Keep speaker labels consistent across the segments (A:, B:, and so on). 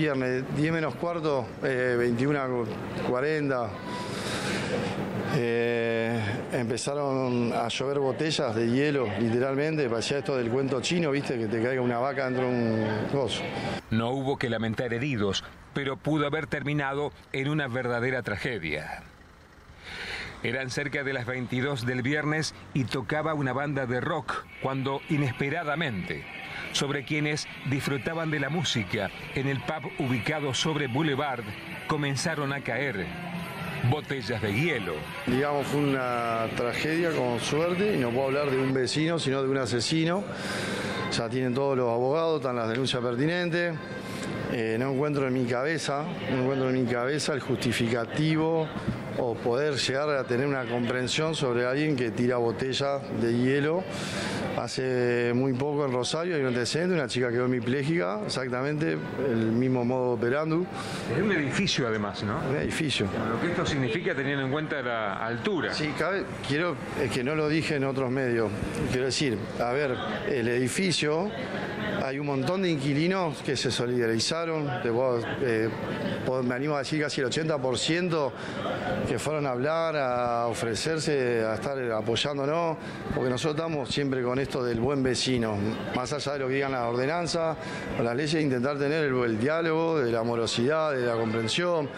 A: viernes, 10 menos cuarto, eh, 21.40. Eh, empezaron a llover botellas de hielo, literalmente. Parecía esto del cuento chino, viste, que te caiga una vaca dentro de un coso.
B: No hubo que lamentar heridos, pero pudo haber terminado en una verdadera tragedia. Eran cerca de las 22 del viernes y tocaba una banda de rock cuando inesperadamente sobre quienes disfrutaban de la música en el pub ubicado sobre Boulevard comenzaron a caer botellas de hielo.
A: Digamos, fue una tragedia con suerte y no puedo hablar de un vecino, sino de un asesino. Ya tienen todos los abogados, están las denuncias pertinentes. Eh, no encuentro en mi cabeza, no encuentro en mi cabeza el justificativo o poder llegar a tener una comprensión sobre alguien que tira botellas de hielo. Hace muy poco en Rosario hay un antecedente, una chica quedó hemipléjica, exactamente el mismo modo operando.
B: Es un edificio además, ¿no?
A: Un edificio.
B: Lo que esto significa teniendo en cuenta la altura.
A: Sí, cabe, quiero, es que no lo dije en otros medios, quiero decir, a ver, el edificio hay un montón de inquilinos que se solidarizaron, eh, me animo a decir casi el 80% que fueron a hablar, a ofrecerse, a estar apoyándonos, porque nosotros estamos siempre con esto del buen vecino, más allá de lo que digan las ordenanzas o las leyes, intentar tener el, diálogo, de la amorosidad, de la comprensión.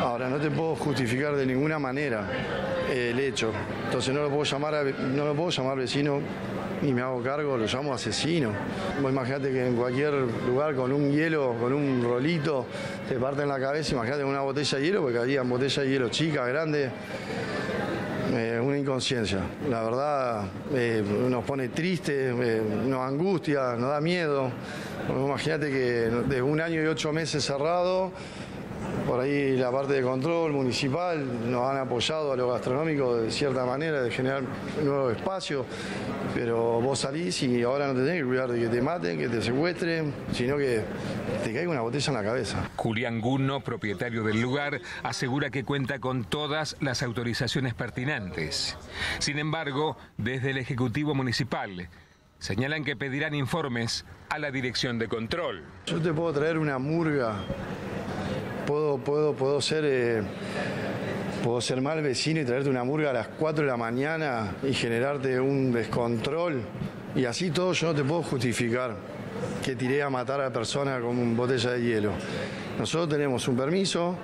A: Ahora, no te puedo justificar de ninguna manera el hecho, entonces no lo puedo llamar, a- no lo puedo llamar vecino ni me hago cargo, lo llamo asesino. Vos imagínate que en cualquier lugar con un hielo, con un rolito, te parten la cabeza, imagínate una botella de hielo, porque había botellas de hielo chicas, grandes. Eh, una inconsciencia. La verdad eh, nos pone triste, eh, nos angustia, nos da miedo. Imagínate que de un año y ocho meses cerrado, por ahí la parte de control municipal nos han apoyado a lo gastronómico de cierta manera, de generar nuevos espacios, pero vos salís y ahora no te tenés que cuidar de que te maten, que te secuestren, sino que te caiga una botella en la cabeza.
B: Julián Guno, propietario del lugar, asegura que cuenta con todas las autorizaciones pertinentes. Sin embargo, desde el Ejecutivo Municipal señalan que pedirán informes a la Dirección de Control.
A: Yo te puedo traer una murga, puedo, puedo, puedo ser... eh, Puedo ser mal vecino y traerte una murga a las 4 de la mañana y generarte un descontrol. Y así todo yo no te puedo justificar que tiré a matar a la persona con botella de hielo. Nosotros tenemos un permiso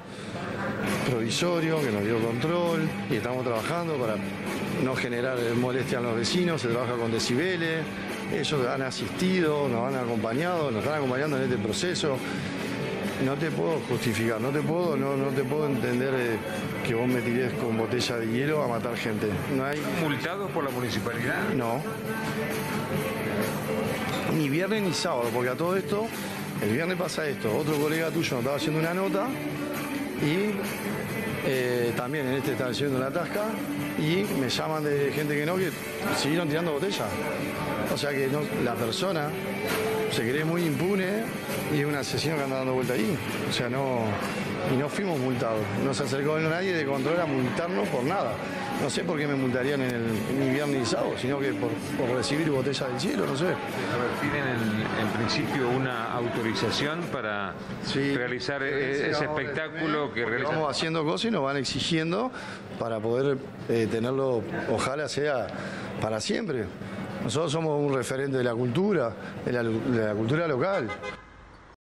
A: provisorio que nos dio control y estamos trabajando para no generar molestia a los vecinos, se trabaja con decibeles, ellos han asistido, nos han acompañado, nos están acompañando en este proceso. No te puedo justificar, no te puedo, no, no te puedo entender eh, que vos me tirés con botella de hielo a matar gente. No hay.
B: ¿Multados por la municipalidad?
A: No. Ni viernes ni sábado, porque a todo esto, el viernes pasa esto. Otro colega tuyo nos estaba haciendo una nota y eh, también en este estaba haciendo una tasca y me llaman de gente que no, que siguieron tirando botellas. O sea que no- la persona se cree muy impune y es un asesino que anda dando vuelta ahí. O sea, no. Y no fuimos multados. No se acercó nadie de control a multarnos por nada. No sé por qué me multarían en el, viernes ni sábado, sino que por, por recibir botellas del cielo, no sé.
B: A ver, tienen en, en principio una autorización para
A: Sí.
B: realizar eh, ese espectáculo que realizan.
A: Vamos haciendo cosas y nos van exigiendo para poder eh, tenerlo, ojalá sea para siempre. Nosotros somos un referente de la cultura, de la, de la cultura local.